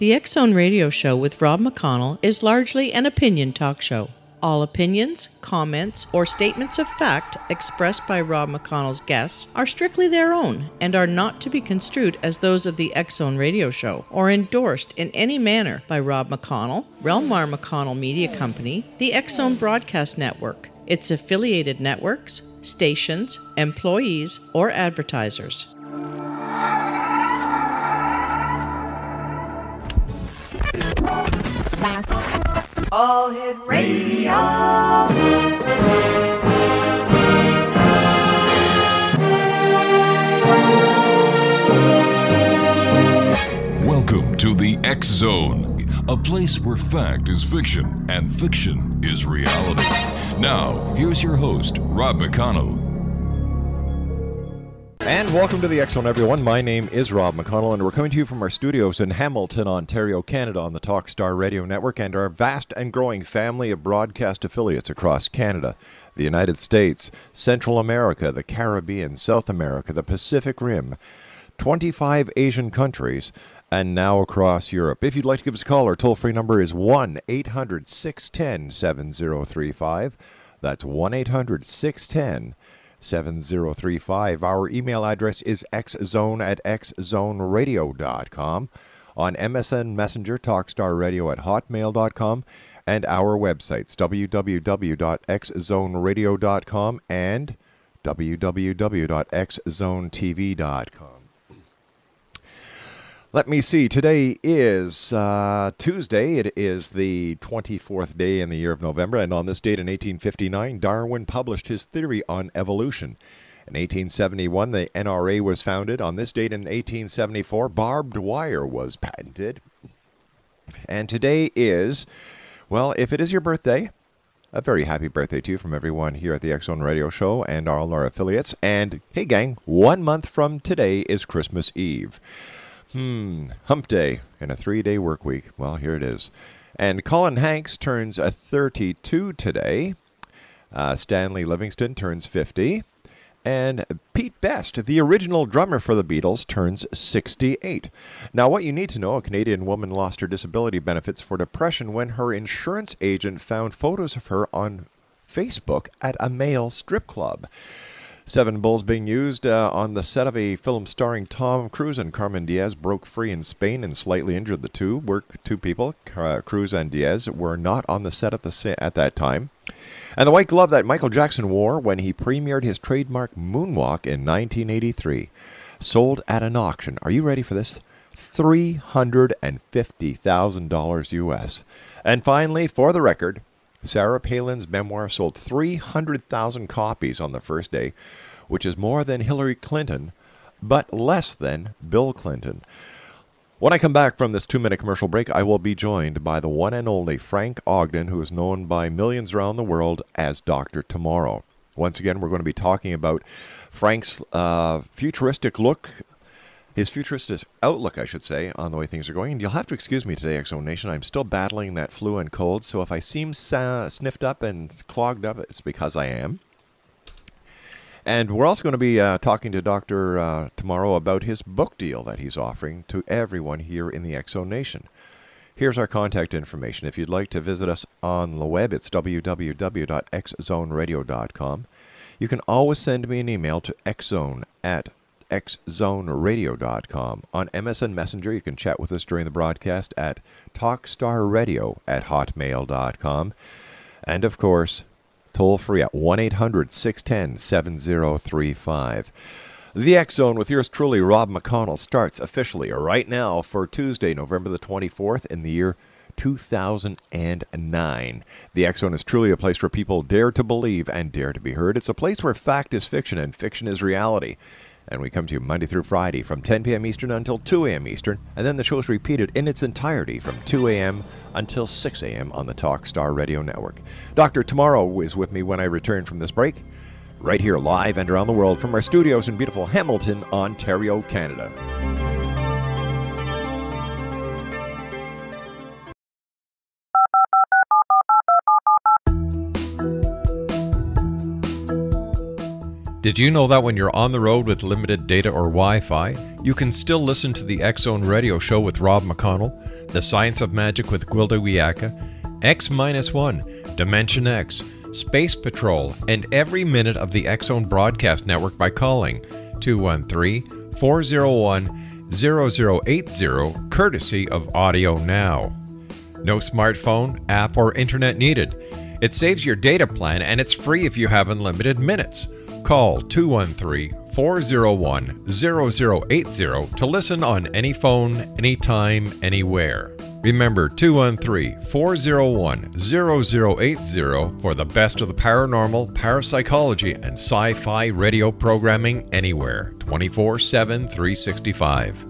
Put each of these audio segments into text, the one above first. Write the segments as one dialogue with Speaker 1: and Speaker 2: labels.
Speaker 1: The X Zone Radio Show with Rob McConnell is largely an opinion talk show. All opinions, comments, or statements of fact expressed by Rob McConnell's guests are strictly their own and are not to be construed as those of the X Zone Radio Show or endorsed in any manner by Rob McConnell, Relmar McConnell Media Company, the X Zone Broadcast Network, its affiliated networks, stations, employees, or advertisers.
Speaker 2: All Hit Radio.
Speaker 3: Welcome to the X Zone, a place where fact is fiction and fiction is reality. Now, here's your host, Rob McConnell.
Speaker 4: And welcome to the X Zone, everyone. My name is Rob McConnell, and we're coming to you from our studios in Hamilton, Ontario, Canada, on the Talkstar Radio Network and our vast and growing family of broadcast affiliates across Canada, the United States, Central America, the Caribbean, South America, the Pacific Rim, 25 Asian countries, and now across Europe. If you'd like to give us a call, our toll free number is 1 800 610 7035. That's 1 800 610 7035. Our email address is xzone at xzoneradio.com. On MSN Messenger, Talkstar Radio at hotmail.com. And our websites, www.xzoneradio.com and www.xzonetv.com. Let me see. Today is uh, Tuesday. It is the 24th day in the year of November, and on this date in 1859, Darwin published his theory on evolution. In 1871, the NRA was founded. On this date in 1874, barbed wire was patented. And today is, well, if it is your birthday, a very happy birthday to you from everyone here at the X Zone Radio Show and all our affiliates. And hey, gang, one month from today is Christmas Eve. Hmm, hump day and a three day work week. Well, here it is. And Colin Hanks turns a 32 today. Uh, Stanley Livingston turns 50. And Pete Best, the original drummer for the Beatles, turns 68. Now, what you need to know a Canadian woman lost her disability benefits for depression when her insurance agent found photos of her on Facebook at a male strip club. Seven bulls being used uh, on the set of a film starring Tom Cruise and Cameron Diaz broke free in Spain and slightly injured the two. Work two people, uh, Cruise and Diaz, were not on the set at the at that time. And the white glove that Michael Jackson wore when he premiered his trademark moonwalk in 1983 sold at an auction. Are you ready for this? $350,000 US. And finally, for the record, Sarah Palin's memoir sold 300,000 copies on the first day, which is more than Hillary Clinton, but less than Bill Clinton. When I come back from this two minute commercial break, I will be joined by the one and only Frank Ogden, who is known by millions around the world as Dr. Tomorrow. Once again, we're going to be talking about Frank's uh, futuristic look his futuristic outlook, I should say, on the way things are going. And you'll have to excuse me today, Zone Nation. I'm still battling that flu and cold, so if I seem uh, sniffed up and clogged up, it's because I am. And we're also going to be uh, talking to Doctor uh, tomorrow about his book deal that he's offering to everyone here in the Zone Nation. Here's our contact information. If you'd like to visit us on the web, it's www.xzoneradio.com. You can always send me an email to xzone at xzoneradio.com. On MSN Messenger, you can chat with us during the broadcast at talkstarradio at hotmail.com. And of course, toll free at 1 800 610 7035. The X Zone with yours truly, Rob McConnell, starts officially right now for Tuesday, November the 24th in the year 2009. The X Zone is truly a place where people dare to believe and dare to be heard. It's a place where fact is fiction and fiction is reality. And we come to you Monday through Friday from 10 p.m. Eastern until 2 a.m. Eastern. And then the show is repeated in its entirety from 2 a.m. until 6 a.m. on the Talkstar Radio Network. Dr. Tomorrow is with me when I return from this break, right here live and around the world from our studios in beautiful Hamilton, Ontario, Canada.
Speaker 5: Did you know that when you're on the road with limited data or Wi Fi, you can still listen to the X Zone Radio Show with Rob McConnell, The Science of Magic with Gwilda Wiyaka, X 1, Dimension X, Space Patrol, and every minute of the X Zone Broadcast Network by calling 213 401 0080, courtesy of Audio Now. No smartphone, app, or internet needed. It saves your data plan and it's free if you have unlimited minutes. Call 213 401 0080 to listen on any phone, anytime, anywhere. Remember 213 401 0080 for the best of the paranormal, parapsychology, and sci fi radio programming anywhere 24 7 365.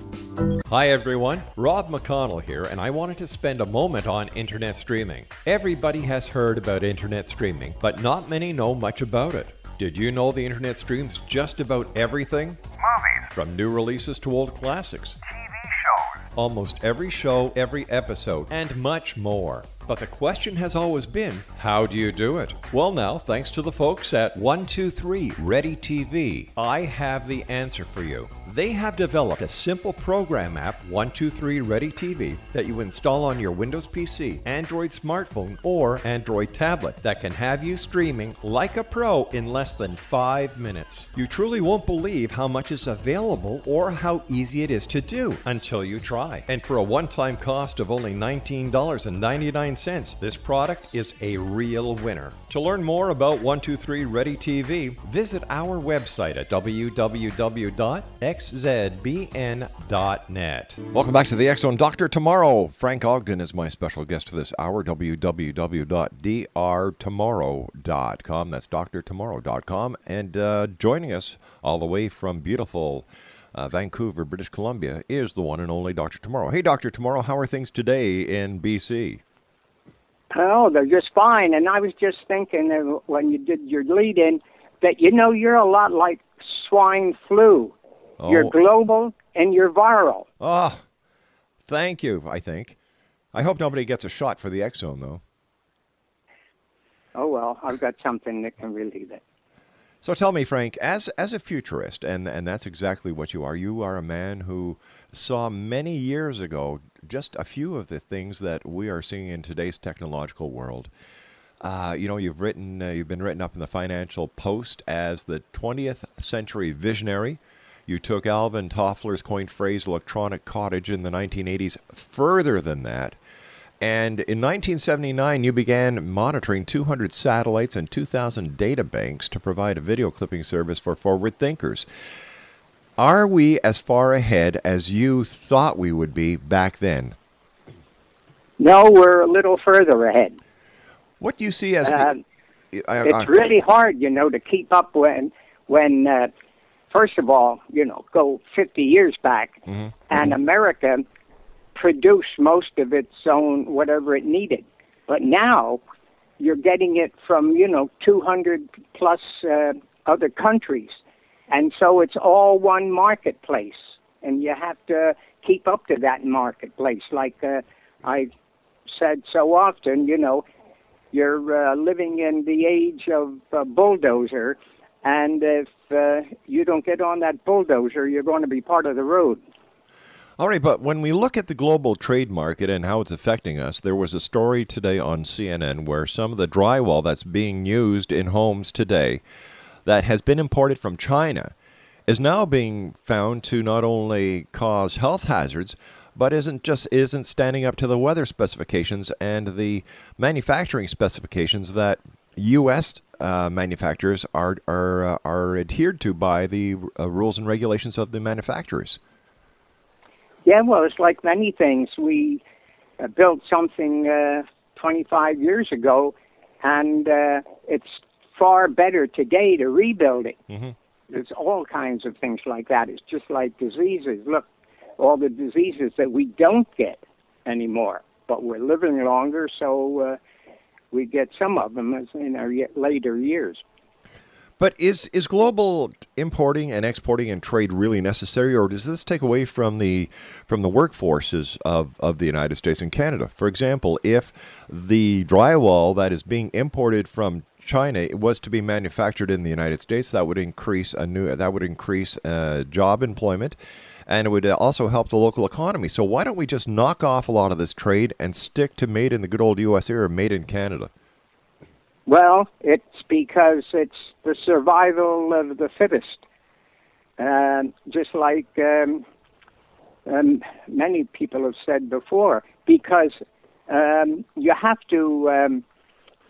Speaker 5: Hi everyone, Rob McConnell here, and I wanted to spend a moment on internet streaming. Everybody has heard about internet streaming, but not many know much about it. Did you know the internet streams just about everything?
Speaker 6: Movies,
Speaker 5: From new releases to old classics.
Speaker 6: TV shows,
Speaker 5: Almost every show, every episode, and much more. But the question has always been how do you do it? Well, now, thanks to the folks at 123 Ready TV, I have the answer for you. They have developed a simple program app, 123 Ready TV, that you install on your Windows PC, Android smartphone, or Android tablet that can have you streaming like a pro in less than five minutes. You truly won't believe how much is available or how easy it is to do until you try. And for a one time cost of only $19.99, this product is a real winner. To learn more about 123 Ready TV, visit our website at www.xzbn.net.
Speaker 4: Welcome back to the X Zone. Dr. Tomorrow. Frank Ogden is my special guest for this hour. www.drtomorrow.com. That's drtomorrow.com. And uh, joining us all the way from beautiful uh, Vancouver, British Columbia, is the one and only Dr. Tomorrow. Hey, Dr. Tomorrow, how are things today in BC?
Speaker 7: Oh, they're just fine. And I was just thinking when you did your lead in that, you know, you're a lot like swine flu. You're
Speaker 4: Oh.
Speaker 7: global and you're viral.
Speaker 4: Oh, thank you, I think. I hope nobody gets a shot for the X Zone, though.
Speaker 7: Oh, well, I've got something that can relieve it.
Speaker 4: So tell me, Frank, as as a futurist, and and that's exactly what you are. You are a man who saw many years ago just a few of the things that we are seeing in today's technological world. Uh, you know, you've written, uh, you've been written up in the Financial Post as the 20th century visionary. You took Alvin Toffler's coined phrase "electronic cottage" in the 1980s further than that. And in 1979, you began monitoring 200 satellites and 2,000 data banks to provide a video clipping service for forward thinkers. Are we as far ahead as you thought we would be back then?
Speaker 7: No, we're a little further ahead.
Speaker 4: What do you see as
Speaker 7: Uh,
Speaker 4: the. I- I-
Speaker 7: it's really hard, you know, to keep up when, when uh, first of all, you know, go 50 years back, and America produced most of its own whatever it needed. But now you're getting it from, you know, 200 plus uh, other countries. And so it's all one marketplace. And you have to keep up to that marketplace. Like uh, I said so often, you know, you're uh, living in the age of uh, bulldozer, and if uh, you don't get on that bulldozer, you're going to be part of the road.
Speaker 4: All right, but when we look at the global trade market and how it's affecting us, there was a story today on CNN where some of the drywall that's being used in homes today that has been imported from China is now being found to not only cause health hazards but isn't just isn't standing up to the weather specifications and the manufacturing specifications that U.S. Uh, manufacturers are are uh, are adhered to by the uh, rules and regulations of the manufacturers.
Speaker 7: Yeah, well, it's like many things. We uh, built something uh, 25 years ago, and uh, it's far better today to rebuild it. There's all kinds of things like that. It's just like diseases. Look, all the diseases that we don't get anymore, but we're living longer, so uh, we get some of them in our later years.
Speaker 4: But is is global importing and exporting and trade really necessary, or does this take away from the from the workforces of, of the United States and Canada? For example, if the drywall that is being imported from China was to be manufactured in the United States, that would increase a new that would increase uh, job employment, and it would also help the local economy. So why don't we just knock off a lot of this trade and stick to made in the good old USA or made in Canada?
Speaker 7: Well, it's because it's the survival of the fittest. Um, just like um, um, many people have said before, because um, you have to um,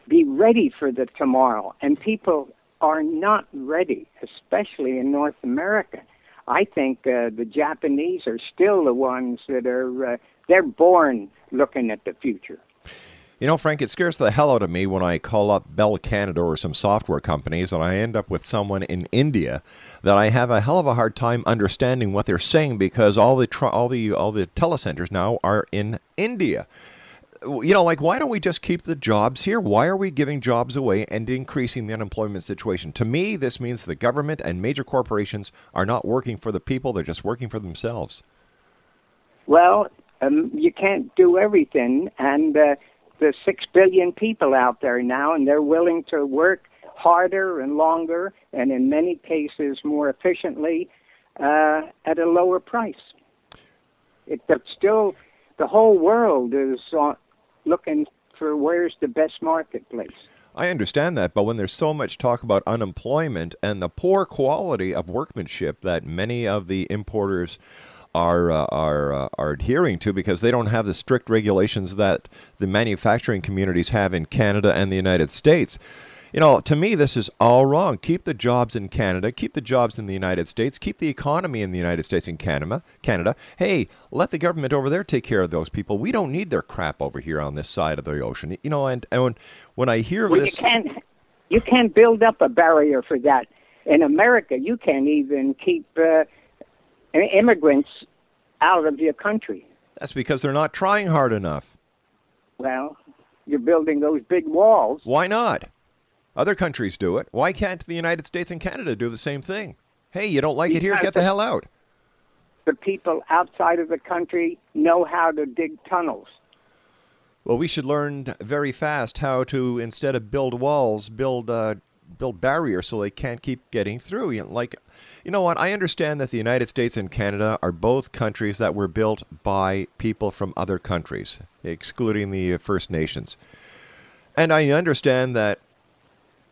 Speaker 7: be ready for the tomorrow, and people are not ready, especially in North America. I think uh, the Japanese are still the ones that are uh, they're born looking at the future.
Speaker 4: You know, Frank, it scares the hell out of me when I call up Bell Canada or some software companies and I end up with someone in India that I have a hell of a hard time understanding what they're saying because all the all the all the telecenters now are in India. You know, like why don't we just keep the jobs here? Why are we giving jobs away and increasing the unemployment situation? To me, this means the government and major corporations are not working for the people; they're just working for themselves.
Speaker 7: Well, um, you can't do everything, and uh, there's six billion people out there now, and they're willing to work harder and longer, and in many cases more efficiently uh, at a lower price. It, but still, the whole world is uh, looking for where's the best marketplace.
Speaker 4: I understand that, but when there's so much talk about unemployment and the poor quality of workmanship that many of the importers are uh, are uh, are adhering to because they don't have the strict regulations that the manufacturing communities have in Canada and the United States. You know, to me, this is all wrong. Keep the jobs in Canada, keep the jobs in the United States, keep the economy in the United States and Canada. Canada. Hey, let the government over there take care of those people. We don't need their crap over here on this side of the ocean. You know, and, and when, when I hear
Speaker 7: well,
Speaker 4: this,
Speaker 7: you can't you can't build up a barrier for that. In America, you can't even keep uh, immigrants out of your country.
Speaker 4: That's because they're not trying hard enough.
Speaker 7: Well, you're building those big walls.
Speaker 4: Why not? Other countries do it. Why can't the United States and Canada do the same thing? Hey, you don't like it here? Get the hell out.
Speaker 7: The people outside of the country know how to dig tunnels.
Speaker 4: Well, we should learn very fast how to, instead of build walls, build uh, build barriers so they can't keep getting through. You know, like, you know what? I understand that the United States and Canada are both countries that were built by people from other countries, excluding the First Nations. And I understand that,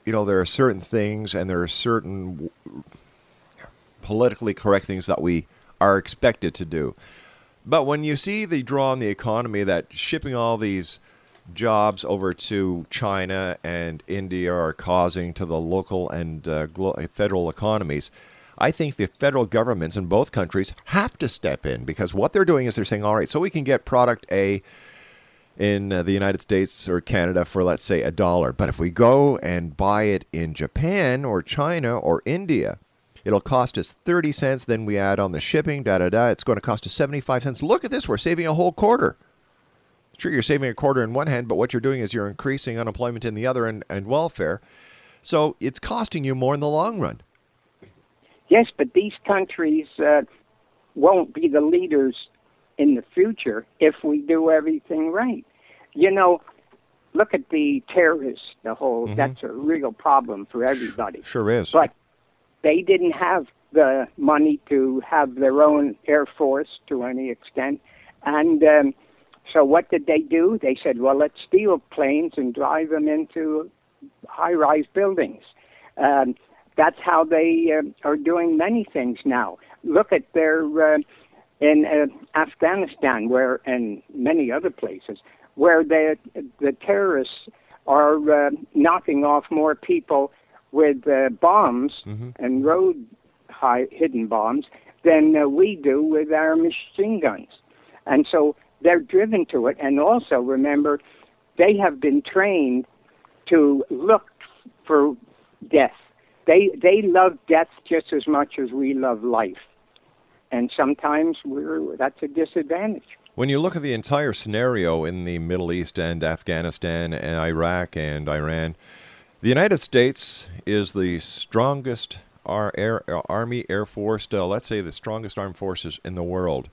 Speaker 4: you know, there are certain things and there are certain politically correct things that we are expected to do. But when you see the draw on the economy that shipping all these jobs over to China and India are causing to the local and uh, glo- federal economies, I think the federal governments in both countries have to step in because what they're doing is they're saying, all right, so we can get product A in uh, the United States or Canada for, let's say, a dollar. But if we go and buy it in Japan or China or India, it'll cost us 30 cents. Then we add on the shipping, da da da. It's going to cost us 75 cents. Look at this, we're saving a whole quarter. Sure, you're saving a quarter in one hand, but what you're doing is you're increasing unemployment in the other and, and welfare. So it's costing you more in the long run.
Speaker 7: Yes, but these countries uh, won't be the leaders in the future if we do everything right. You know, look at the terrorists, the whole,
Speaker 4: Mhm.
Speaker 7: that's a real problem for everybody.
Speaker 4: Sure is.
Speaker 7: But they didn't have the money to have their own air force to any extent. And um, so what did they do? They said, well, let's steal planes and drive them into high rise buildings. Um, that's how they uh, are doing many things now. Look at their, uh, in uh, Afghanistan, where, and many other places, where the, the terrorists are uh, knocking off more people with uh, bombs and road high, hidden bombs than uh, we do with our machine guns. And so they're driven to it. And also remember, they have been trained to look for death. They they love death just as much as we love life. And sometimes we're that's a disadvantage.
Speaker 4: When you look at the entire scenario in the Middle East and Afghanistan and Iraq and Iran, The United States is the strongest our air, Army, Air Force, uh, let's say the strongest armed forces in the world.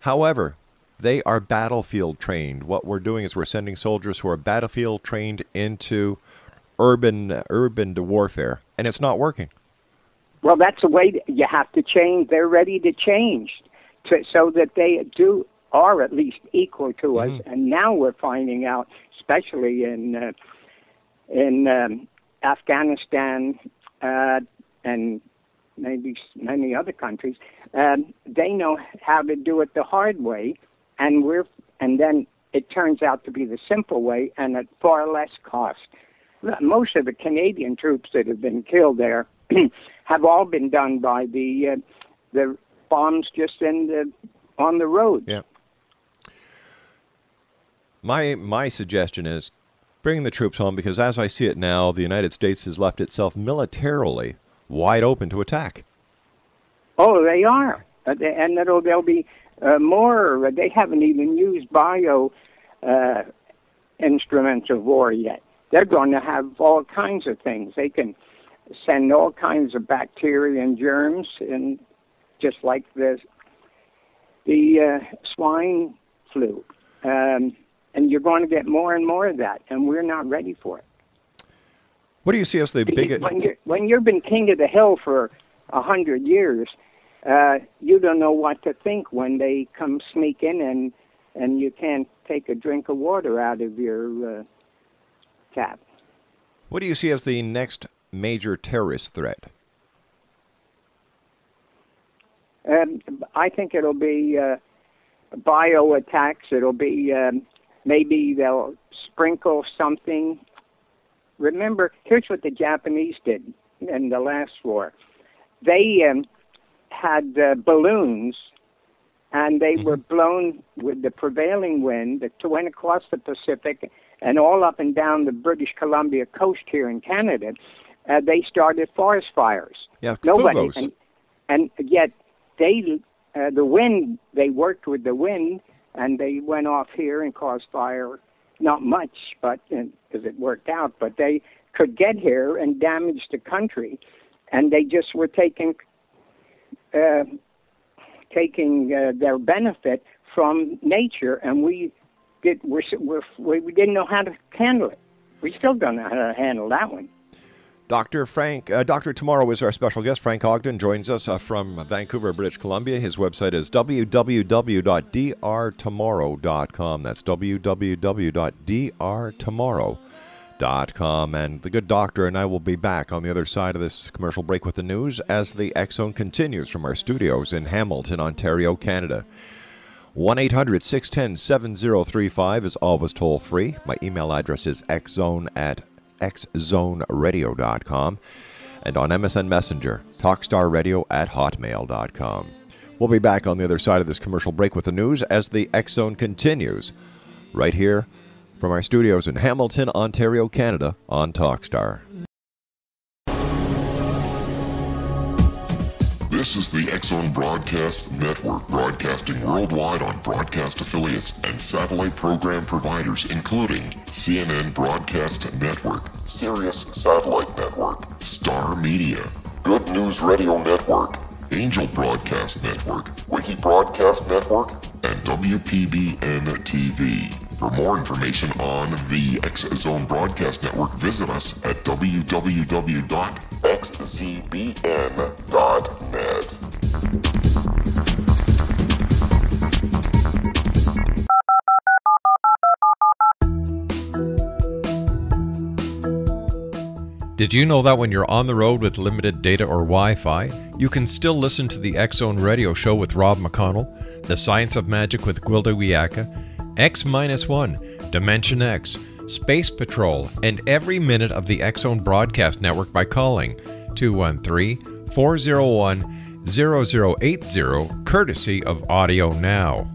Speaker 4: However, they are battlefield trained. What we're doing is we're sending soldiers who are battlefield trained into urban urban warfare, and it's not working.
Speaker 7: Well, that's the way you have to change. They're ready to change to, so that they do are at least equal to us.
Speaker 4: Mm-hmm.
Speaker 7: And now we're finding out, especially in uh, in um, Afghanistan uh, and maybe many other countries, um, they know how to do it the hard way, and we're and then it turns out to be the simple way and at far less cost. Most of the Canadian troops that have been killed there have all been done by the uh, the bombs just in the on the roads.
Speaker 4: Yeah. My my suggestion is bring the troops home because as I see it now, the United States has left itself militarily wide open to attack.
Speaker 7: Oh, they are, uh, and it'll there'll be uh, more. They haven't even used bio uh, instruments of war yet. They're going to have all kinds of things. They can send all kinds of bacteria and germs, and just like the the uh, swine flu, um, and you're going to get more and more of that, and we're not ready for it.
Speaker 4: What do you see as the biggest?
Speaker 7: when you're when you've been king of the hill for a hundred years, uh, you don't know what to think when they come sneak in and and you can't take a drink of water out of your uh, tap.
Speaker 4: What do you see as the next major terrorist threat?
Speaker 7: Um, I think it'll be uh, bio attacks. It'll be um, maybe they'll sprinkle something. Remember, here's what the Japanese did in the last war. They um, had uh, balloons, and they were blown with the prevailing wind that went across the Pacific and all up and down the British Columbia coast here in Canada. Uh, they started forest fires.
Speaker 4: Yeah,
Speaker 7: Nobody, and, and yet they, uh, the wind, they worked with the wind, and they went off here and caused fire. Not much, but because it worked out, but they could get here and damage the country, and they just were taking, uh, taking uh, their benefit from nature, and we did we're, we're, we didn't know how to handle it. We still don't know how to handle that one.
Speaker 4: Dr. Frank, uh, Dr. Tomorrow is our special guest. Frank Ogden joins us uh, from Vancouver, British Columbia. His website is www.drtomorrow.com. That's www.drtomorrow.com. And the good doctor and I will be back on the other side of this commercial break with the news as the Zone continues from our studios in Hamilton, Ontario, Canada. 1 800 610 7035 is always toll free. My email address is xzone at xzoneradio.com. And on MSN Messenger, talkstarradio at hotmail.com. We'll be back on the other side of this commercial break with the news as the X Zone continues, right here from our studios in Hamilton, Ontario, Canada, on Talkstar.
Speaker 8: This is the X Zone Broadcast Network, broadcasting worldwide on broadcast affiliates and satellite program providers, including CNN Broadcast Network, Sirius Satellite Network, Star Media, Good News Radio Network, Angel Broadcast Network, Wiki Broadcast Network, and WPBN TV. For more information on the X Zone Broadcast Network, visit us at www.xzbn.net.
Speaker 5: Did you know that when you're on the road with limited data or Wi Fi, you can still listen to the X Zone Radio Show with Rob McConnell, The Science of Magic with Gwilda Wiyaka, X-1, Dimension X, Space Patrol, and every minute of the X Zone Broadcast Network by calling 213-401-0080 courtesy of Audio Now.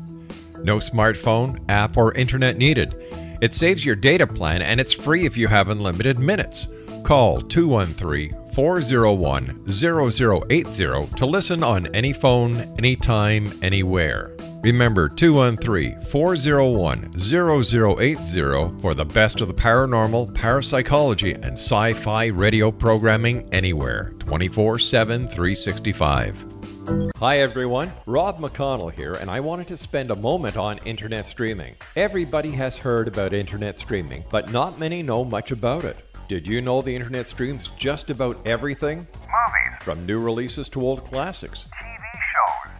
Speaker 5: No smartphone, app, or internet needed. It saves your data plan and it's free if you have unlimited minutes. Call 213 401 0080 to listen on any phone, anytime, anywhere. Remember 213 401 0080 for the best of the paranormal, parapsychology, and sci fi radio programming anywhere 24 7 365. Hi everyone, Rob McConnell here, and I wanted to spend a moment on internet streaming. Everybody has heard about internet streaming, but not many know much about it. Did you know the internet streams just about everything?
Speaker 6: Movies,
Speaker 5: From new releases to old classics.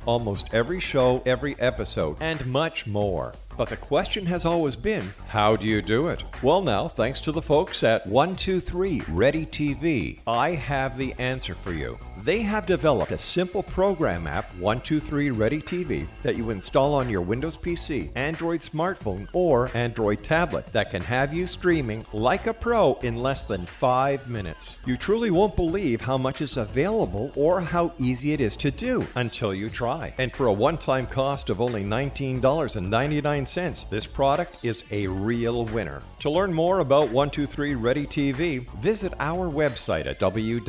Speaker 5: Almost every show, every episode, and much more. But the question has always been, how do you do it? Well, now, thanks to the folks at 123 Ready TV, I have the answer for you. They have developed a simple program app, 123 Ready TV, that you install on your Windows PC, Android smartphone, or Android tablet that can have you streaming like a pro in less than five minutes. You truly won't believe how much is available or how easy it is to do until you try. And for a one time cost of only $19.99, this product is a real winner. To learn more about 123 Ready TV, visit our website at www.xzbn.net.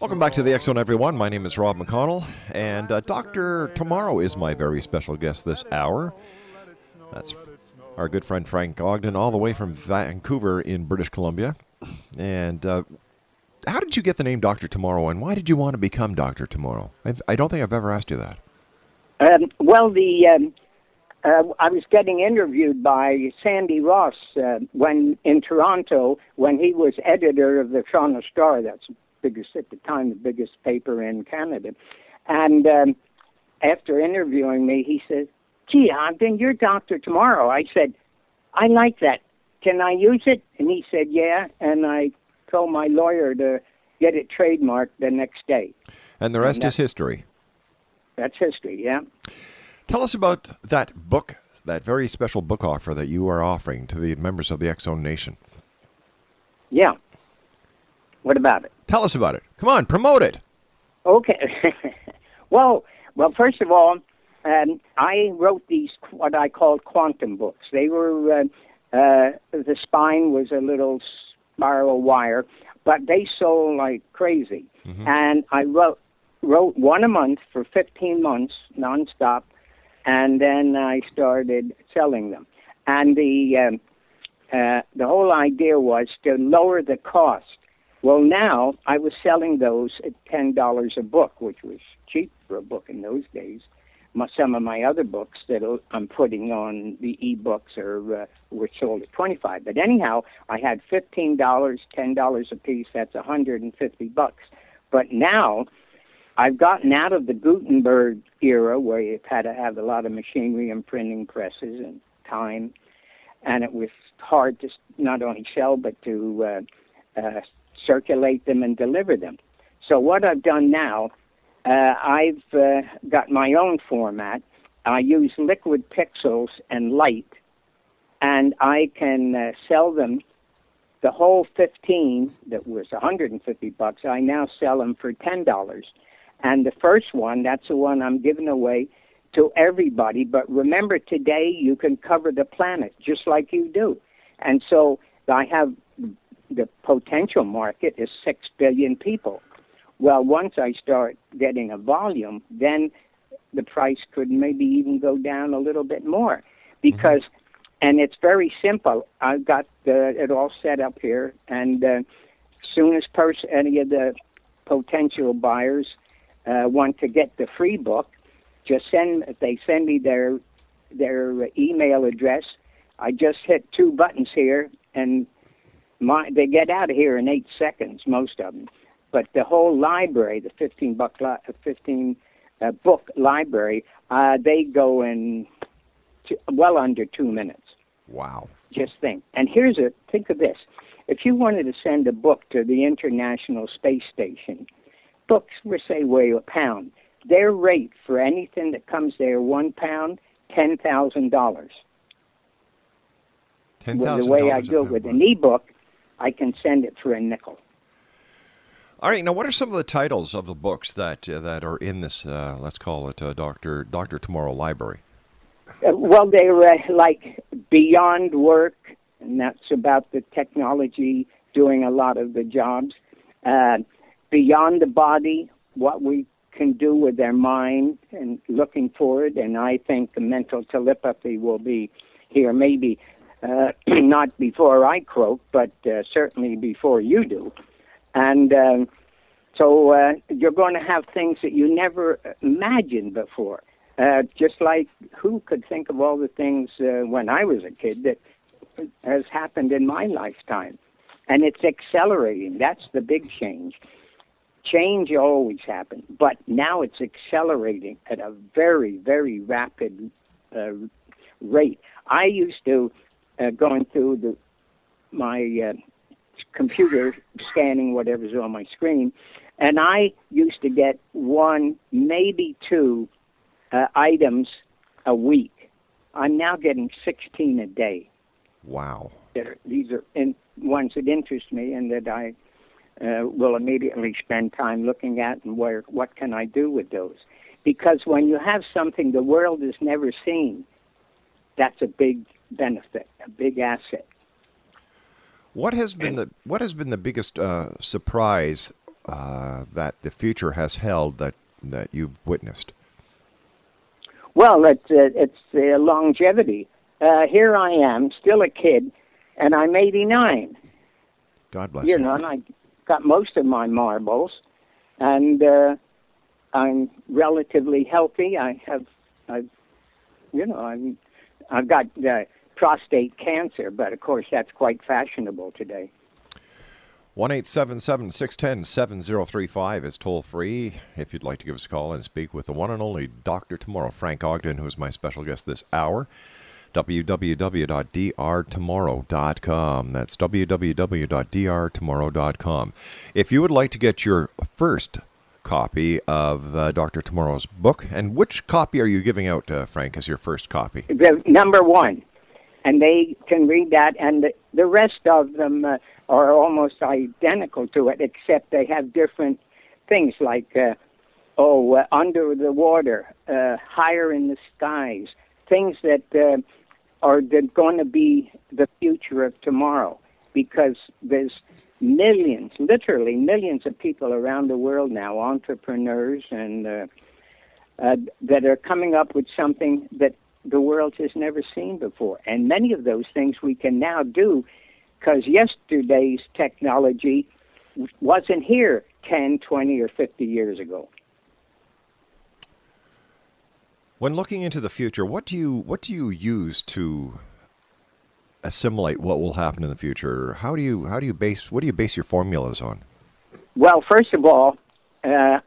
Speaker 4: Welcome back to the Zone, everyone. My name is Rob McConnell, and uh, Dr. Tomorrow is my very special guest this hour. That's our good friend Frank Ogden, all the way from Vancouver in British Columbia. And uh, how did you get the name Dr. Tomorrow, and why did you want to become Dr. Tomorrow? I've, I don't think I've ever asked you that.
Speaker 7: Um, well, the um, uh, I was getting interviewed by Sandy Ross uh, when in Toronto when he was editor of the Toronto Star. That's the biggest at the time, the biggest paper in Canada. And um, after interviewing me, he said, "Gee, Ogden, you're Doctor Tomorrow." I said, "I like that. Can I use it?" And he said, "Yeah." And I told my lawyer to get it trademarked the next day.
Speaker 4: And the rest
Speaker 7: that-
Speaker 4: is history.
Speaker 7: That's history, yeah.
Speaker 4: Tell us about that book, that very special book offer that you are offering to the members of the Zone Nation.
Speaker 7: Yeah. What about it?
Speaker 4: Tell us about it. Come on, promote it.
Speaker 7: Okay. well, well, first of all, um, I wrote these what I called quantum books. They were uh, uh, the spine was a little spiral wire, but they sold like crazy. And I wrote wrote one a month for 15 months nonstop, and then I started selling them. And the um, uh, the whole idea was to lower the cost. Well, now I was selling those at ten dollars a book, which was cheap for a book in those days. My, some of my other books that I'm putting on the e-books are uh, were sold at twenty five. But anyhow, I had fifteen dollars, ten dollars a piece. That's a hundred and fifty bucks. But now I've gotten out of the Gutenberg era where you had to have a lot of machinery and printing presses and time, and it was hard to not only sell but to uh, uh, circulate them and deliver them. So what I've done now, uh, I've uh, got my own format. I use liquid pixels and light, and I can uh, sell them. The whole 15 that was 150 bucks, I now sell them for ten dollars. And the first one, that's the one I'm giving away to everybody. But remember, today you can cover the planet just like you do. And so I have the potential market is 6 billion people. Well, once I start getting a volume, then the price could maybe even go down a little bit more because and it's very simple. I've got uh, it all set up here, and uh, soon as pers- any of the potential buyers uh, want to get the free book, just send they send me their their email address. I just hit two buttons here, and my they get out of here in eight seconds, most of them. But the whole library, the fifteen buck li- uh, fifteen uh, book library, uh, they go in t- well under two minutes.
Speaker 4: Wow.
Speaker 7: Just think. And here's a think of this. If you wanted to send a book to the International Space Station, books we say weigh a pound. Their rate for anything that comes there one pound, ten thousand dollars.
Speaker 4: Ten
Speaker 7: The way I do it with an ebook, I can send it for a nickel.
Speaker 4: All right. Now, what are some of the titles of the books that uh, that are in this? Uh, let's call it uh, Doctor Doctor Tomorrow Library.
Speaker 7: Uh, well, they're uh, like beyond work, and that's about the technology doing a lot of the jobs. Beyond the body, what we can do with their mind and looking forward. And I think the mental telepathy will be here maybe uh, not before I croak, but uh, certainly before you do. And um, so uh, you're going to have things that you never imagined before. Uh, just like who could think of all the things uh, when I was a kid that has happened in my lifetime. And it's accelerating. That's the big change. Change always happens, but now it's accelerating at a very, very rapid uh, rate. I used to, uh, going through the, my uh, computer scanning whatever's on my screen, and I used to get one, maybe two uh, items a week. I'm now getting 16 a day.
Speaker 4: Wow.
Speaker 7: That are, these are in, ones that interest me and that I uh, will immediately spend time looking at and where what can I do with those. Because when you have something the world has never seen, that's a big benefit, a big asset.
Speaker 4: What has been the what has been the biggest uh, surprise uh, that the future has held that that you've witnessed?
Speaker 7: Well, it's uh, it's uh, longevity. Uh, here I am, still a kid, and I'm 89.
Speaker 4: God bless
Speaker 7: you
Speaker 4: you.
Speaker 7: know, and I got most of my marbles, and uh, I'm relatively healthy. I have, I've, you know, I'm, I've got uh, prostate cancer, but of course that's quite fashionable today.
Speaker 4: One eight seven seven six ten seven zero three five is toll free. If you'd like to give us a call and speak with the one and only Doctor Tomorrow, Frank Ogden, who is my special guest this hour. www.drtomorrow.com. That's www.drtomorrow.com. If you would like to get your first copy of uh, Dr. Tomorrow's book, and which copy are you giving out, uh, Frank, as your first copy?
Speaker 7: The number one, and they can read that, and the, rest of them uh, are almost identical to it, except they have different things like, uh, oh, uh, under the water, uh, higher in the skies, things that are going to be the future of tomorrow because there's millions, literally millions of people around the world now, entrepreneurs, and uh, uh, that are coming up with something that the world has never seen before. And many of those things we can now do because yesterday's technology wasn't here 10, 20, or 50 years ago.
Speaker 4: When looking into the future, what do you what do you use to assimilate what will happen in the future? How do you how do you base what do you base your formulas on?
Speaker 7: Well, first of all, uh,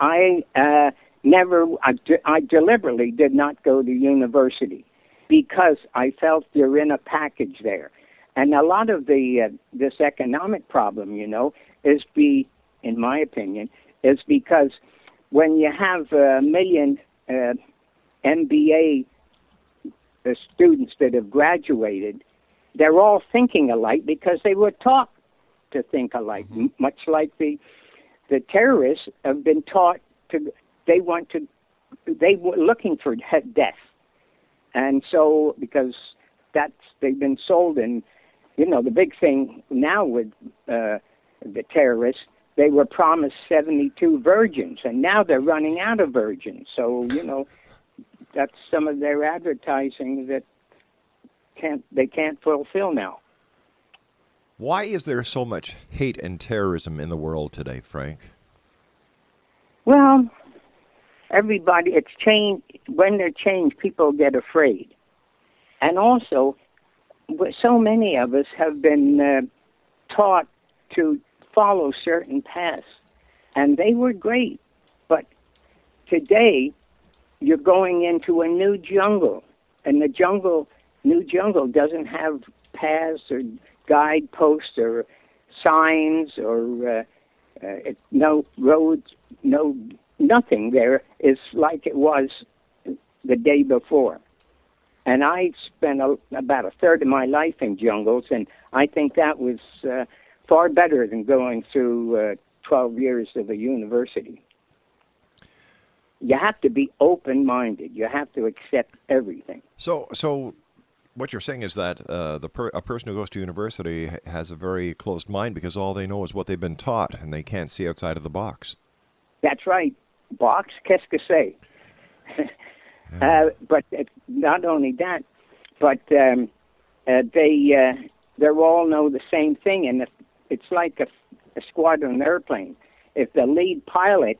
Speaker 7: I uh, never I, de- I deliberately did not go to university because I felt you're in a package there, and a lot of the uh, this economic problem, you know, is be in my opinion is because when you have a million uh, MBA uh, students that have graduated, they're all thinking alike because they were taught to think alike. M- much like the the terrorists have been taught to, they want to, they were looking for death, and so because that's they've been sold and you know the big thing now with uh, the terrorists they were promised 72 virgins, and now they're running out of virgins. So, you know, that's some of their advertising that can't they can't fulfill now.
Speaker 4: Why is there so much hate and terrorism in the world today, Frank?
Speaker 7: Well, everybody, it's changed. When they're changed, people get afraid. And also, so many of us have been uh, taught to follow certain paths, and they were great. But today, you're going into a new jungle, and the jungle, new jungle, doesn't have paths or guideposts or signs or uh, uh, no roads, no nothing. There is like it was the day before. And I spent a, about a third of my life in jungles, and I think that was uh, far better than going through uh, 12 years of a university. You have to be open-minded. You have to accept everything.
Speaker 4: So, so what you're saying is that uh, the per- a person who goes to university has a very closed mind because all they know is what they've been taught, and they can't see outside of the box.
Speaker 7: That's right. Box, qu'est-ce que c'est? uh, but it, not only that, but um, uh, they uh, they all know the same thing, and if, it's like a, a squadron airplane. If the lead pilot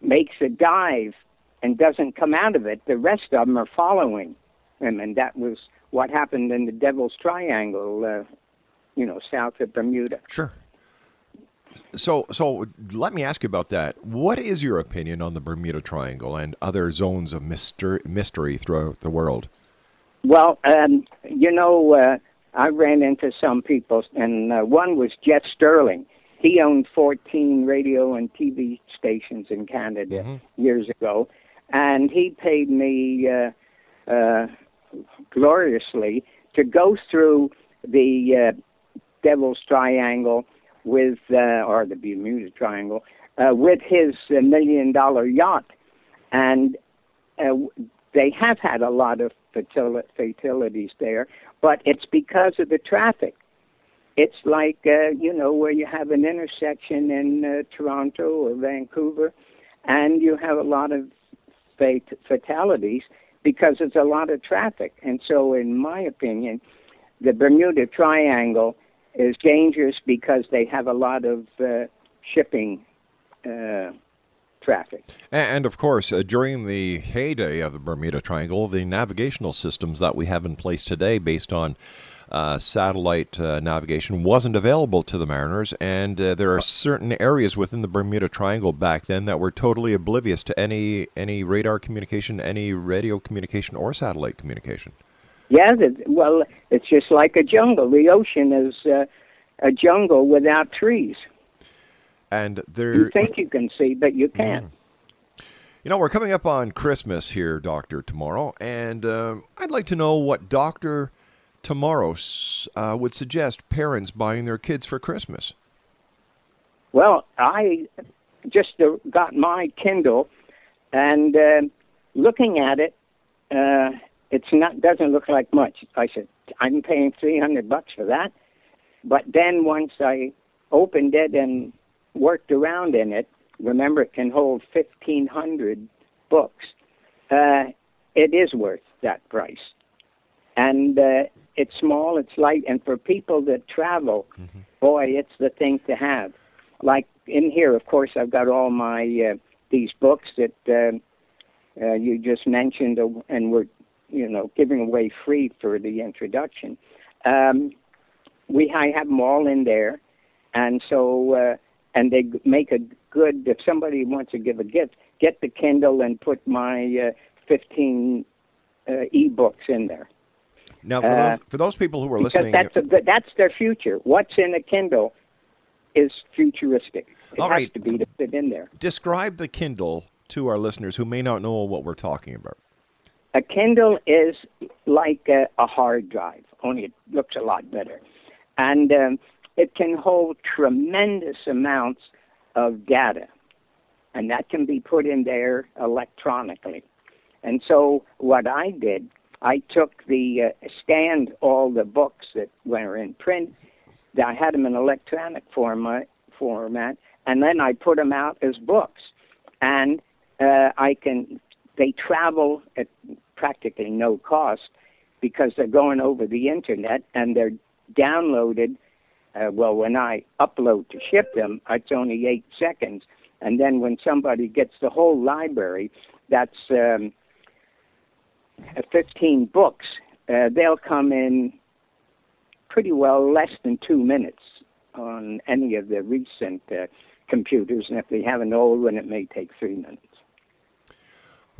Speaker 7: makes a dive and doesn't come out of it, the rest of them are following him, and that was what happened in the Devil's Triangle, uh, you know, south of Bermuda.
Speaker 4: Sure. So, so let me ask you about that. What is your opinion on the Bermuda Triangle and other zones of mystery, mystery throughout the world?
Speaker 7: Well, um, you know, uh, I ran into some people, and uh, one was Jeff Sterling. He owned 14 radio and TV stations in Canada years ago, and he paid me uh, uh, gloriously to go through the uh, Devil's Triangle with, uh, or the Bermuda Triangle, uh, with his uh, million dollar yacht. And uh, they have had a lot of fatal- fatalities there, but it's because of the traffic. It's like, uh, you know, where you have an intersection in uh, Toronto or Vancouver, and you have a lot of fat- fatalities because it's a lot of traffic. And so, in my opinion, the Bermuda Triangle is dangerous because they have a lot of uh, shipping uh, traffic.
Speaker 4: And of course, uh, during the heyday of the Bermuda Triangle, the navigational systems that we have in place today, based on uh, satellite uh, navigation, wasn't available to the mariners. And uh, there are certain areas within the Bermuda Triangle back then that were totally oblivious to any any radar communication, any radio communication, or satellite communication.
Speaker 7: Yeah, that, well, it's just like a jungle. The ocean is uh, a jungle without trees.
Speaker 4: And there,
Speaker 7: You think you can see, but you can't.
Speaker 4: You know, we're coming up on Christmas here, Doctor, tomorrow, and um I'd like to know what Doctor tomorrow uh, would suggest parents buying their kids for Christmas.
Speaker 7: Well, I just uh, got my Kindle, and uh, looking at it, uh, it's not doesn't look like much. I said I'm paying three hundred bucks for that, but then once I opened it and worked around in it, remember it can hold fifteen hundred books. Uh, it is worth that price, and uh, it's small, it's light, and for people that travel, boy, it's the thing to have. Like in here, of course, I've got all my uh, these books that uh, uh, you just mentioned, and we're you know giving away free for the introduction. Um, we I have them all in there, and so uh, and they make a good. If somebody wants to give a gift, get the Kindle and put my uh, fifteen uh, e-books in there
Speaker 4: Now, for,
Speaker 7: Uh,
Speaker 4: those, for those people who are listening,
Speaker 7: that's a that's their future. What's in a Kindle is futuristic. It
Speaker 4: All
Speaker 7: has
Speaker 4: right.
Speaker 7: to be to fit in there.
Speaker 4: describe the Kindle to our listeners who may not know what we're talking about.
Speaker 7: A Kindle is like a, a hard drive, only it looks a lot better. And um, it can hold tremendous amounts of data, and that can be put in there electronically. And so, what I did, I took the uh, scanned all the books that were in print. I had them in electronic format, format, and then I put them out as books. And uh, I can they travel at practically no cost because they're going over the internet and they're downloaded. Uh, well, when I upload to ship them, it's only eight seconds, and then when somebody gets the whole library, that's um, uh, 15 books. Uh, they'll come in pretty well less than two minutes on any of the recent uh, computers, and if they have an old one, it may take three minutes.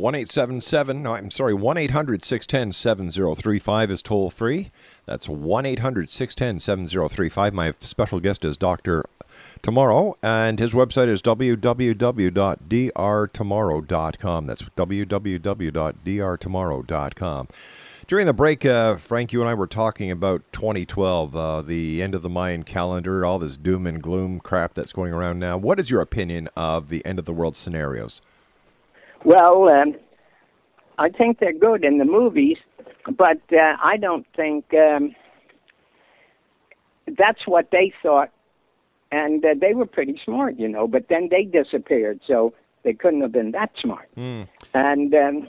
Speaker 4: One eight seven seven. I'm sorry. One 7035 is toll free. That's one 7035 My special guest is Doctor Tomorrow, and his website is www.drtomorrow.com. That's www.drtomorrow.com. During the break, uh, Frank, you and I were talking about 2012, uh, the end of the Mayan calendar, all this doom and gloom crap that's going around now. What is your opinion of the end of the world scenarios?
Speaker 7: Well, um, I think they're good in the movies, but uh, I don't think um, that's what they thought and uh, they were pretty smart, you know. But then they disappeared, so they couldn't have been that smart.
Speaker 4: Mm.
Speaker 7: And um,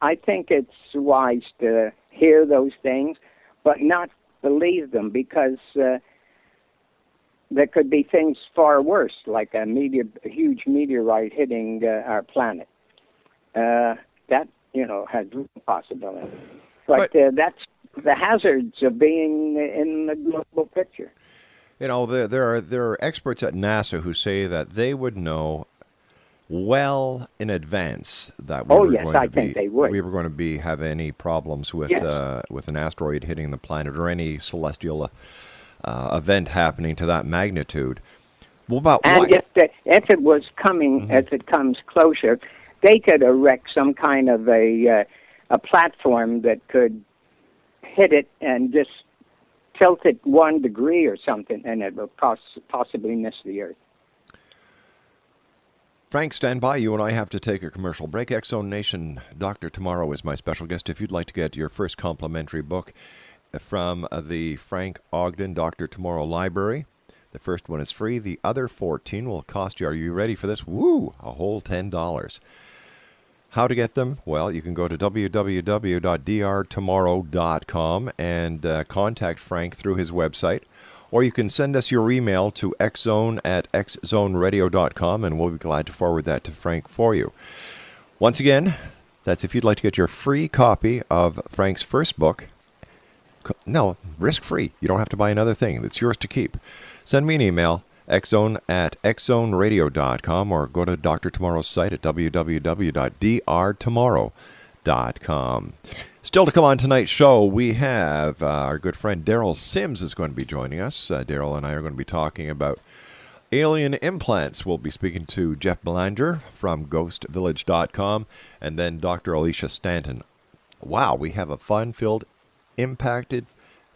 Speaker 7: I think it's wise to hear those things, but not believe them because uh, there could be things far worse, like a, meteor, a huge meteorite hitting uh, our planet. Uh, that you know has possibility, but,
Speaker 4: But-
Speaker 7: uh, that's the hazards of being in the global picture.
Speaker 4: You know, there, there are there are experts at NASA who say that they would know well in advance that we
Speaker 7: Oh,
Speaker 4: were
Speaker 7: yes,
Speaker 4: going
Speaker 7: I
Speaker 4: to
Speaker 7: think
Speaker 4: be
Speaker 7: they would.
Speaker 4: we were going to be have any problems with
Speaker 7: Yes.
Speaker 4: uh, with an asteroid hitting the planet or any celestial uh, event happening to that magnitude. Well, about
Speaker 7: And if the, if it was coming
Speaker 4: Mm-hmm.
Speaker 7: as it comes closer, they could erect some kind of a uh, a platform that could hit it and just tilt it one degree or something, and it will poss- possibly miss the Earth.
Speaker 4: Frank, stand by. You and I have to take a commercial break. X Zone Nation Doctor Tomorrow is my special guest. If you'd like to get your first complimentary book from uh, the Frank Ogden Doctor Tomorrow Library, the first one is free. The other 14 will cost you, are you ready for this? Woo! A whole $10. How to get them? Well, you can go to www.drtomorrow.com and uh, contact Frank through his website. Or you can send us your email to xzone at xzoneradio.com and we'll be glad to forward that to Frank for you. Once again, that's if you'd like to get your free copy of Frank's first book. No, risk free. You don't have to buy another thing. It's yours to keep. Send me an email, xzone at xzoneradio.com, or go to Dr. Tomorrow's site at www.drtomorrow.com. Still to come on tonight's show, we have uh, our good friend Derrel Sims is going to be joining us. Uh, Derrel and I are going to be talking about alien implants. We'll be speaking to Jeff Belanger from ghostvillage.com and then Dr. Alicia Stanton. Wow, we have a fun filled, impacted,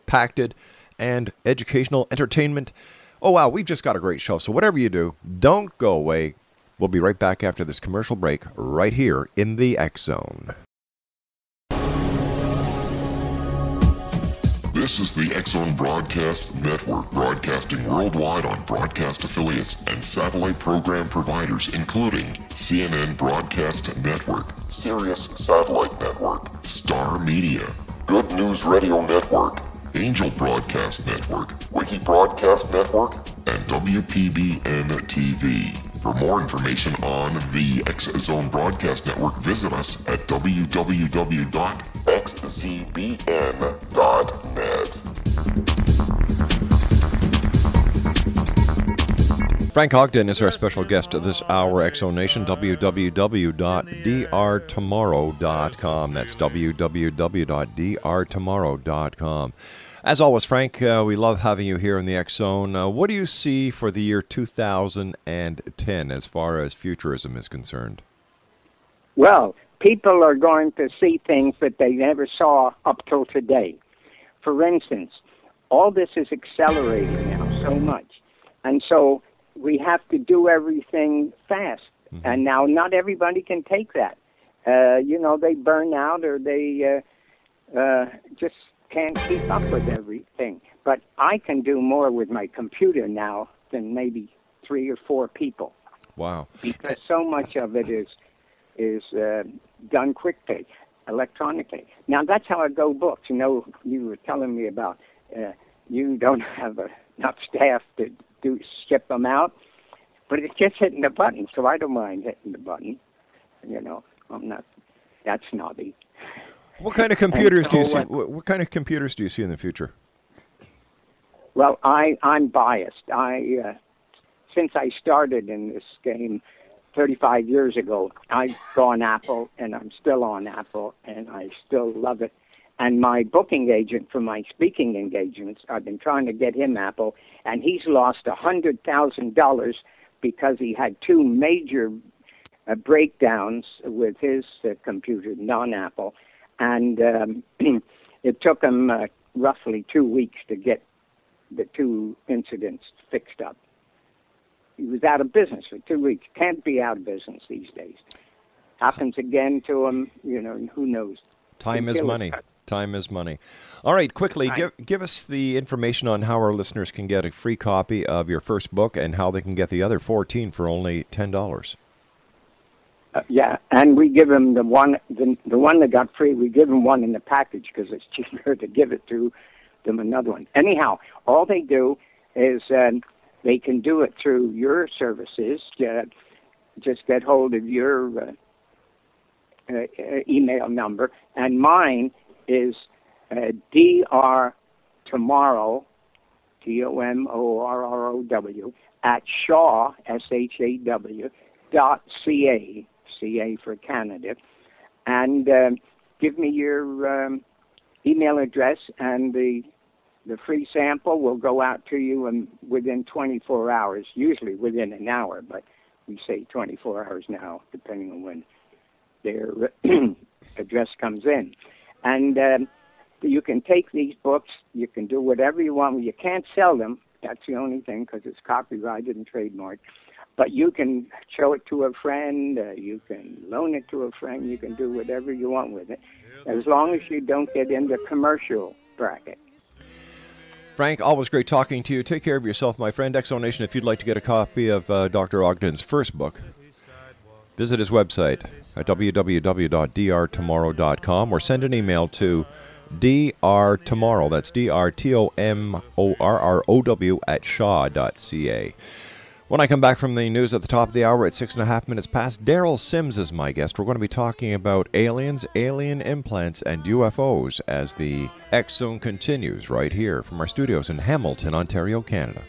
Speaker 4: packed, and educational entertainment. Oh, wow, we've just got a great show. So, whatever you do, don't go away. We'll be right back after this commercial break, right here in the X Zone.
Speaker 8: This is the X Zone Broadcast Network, broadcasting worldwide on broadcast affiliates and satellite program providers, including CNN Broadcast Network, Sirius Satellite Network, Star Media, Good News Radio Network, Angel Broadcast Network, Wiki Broadcast Network, and WPBN TV. For more information on the X Zone Broadcast Network, visit us at www.xzbn.net.
Speaker 4: Frank Ogden is our special guest this hour, X Zone Nation. www.drtomorrow.com. That's www.drtomorrow.com. As always, Frank, uh, we love having you here in the X Zone. Uh, what do you see for the year 2010 as far as futurism is concerned?
Speaker 7: Well, people are going to see things that they never saw up till today. For instance, all this is accelerating now so much. And so we have to do everything fast. And now not everybody can take that. Uh, you know, they burn out or they uh, uh, just can't keep up with everything. But I can do more with my computer now than maybe three or four people
Speaker 4: Wow.
Speaker 7: because so much of it is is uh, done quickly, electronically. Now that's how I go books. You know, you were telling me about uh, you don't have a, enough staff to do ship them out, but it's just hitting the button. So I don't mind hitting the button. You know, I'm not that snobby.
Speaker 4: What kind of computers do you see?
Speaker 7: what-
Speaker 4: What, what kind of computers do you see in the future?
Speaker 7: Well, I I'm biased. I uh, since I started in this game 35 years ago, I've gone Apple, and I'm still on Apple, and I still love it. And my booking agent for my speaking engagements, I've been trying to get him Apple, and he's lost a hundred thousand dollars because he had two major uh, breakdowns with his uh, computer, non-Apple, and um, it took him uh, roughly two weeks to get the two incidents fixed up. He was out of business for two weeks. Can't be out of business these days. Happens again to him, you know, who knows?
Speaker 4: Time is money. Time is money. All right, quickly, give, give us the information on how our listeners can get a free copy of your first book and how they can get the other 14 for only $10.
Speaker 7: Uh, yeah, and we give them the one, the, the one that got free. We give them one in the package because it's cheaper to give it to them another one. Anyhow, all they do is um, they can do it through your services. Uh, just get hold of your uh, uh, uh email number, and mine is uh, dr tomorrow, T O M O R R O W, at Shaw, S H A W, dot C A, C A for Canada, and um, give me your um, email address, and the the free sample will go out to you in, within 24 hours, usually within an hour, but we say 24 hours now, depending on when their address comes in. And um, you can take these books, you can do whatever you want. You can't sell them. That's the only thing because it's copyrighted and trademarked. But you can show it to a friend, uh, you can loan it to a friend, you can do whatever you want with it, as long as you don't get in the commercial bracket.
Speaker 4: Frank, always great talking to you. Take care of yourself, my friend. X Zone Nation, if you'd like to get a copy of uh, Dr. Ogden's first book, visit his website at www.drtomorrow.com or send an email to drtomorrow, that's D-R-T-O-M-O-R-R-O-W at shaw.ca. When I come back from the news at the top of the hour at six and a half minutes past, Derrel Sims is my guest. We're going to be talking about aliens, alien implants, and UFOs as the X Zone continues right here from our studios in Hamilton, Ontario, Canada.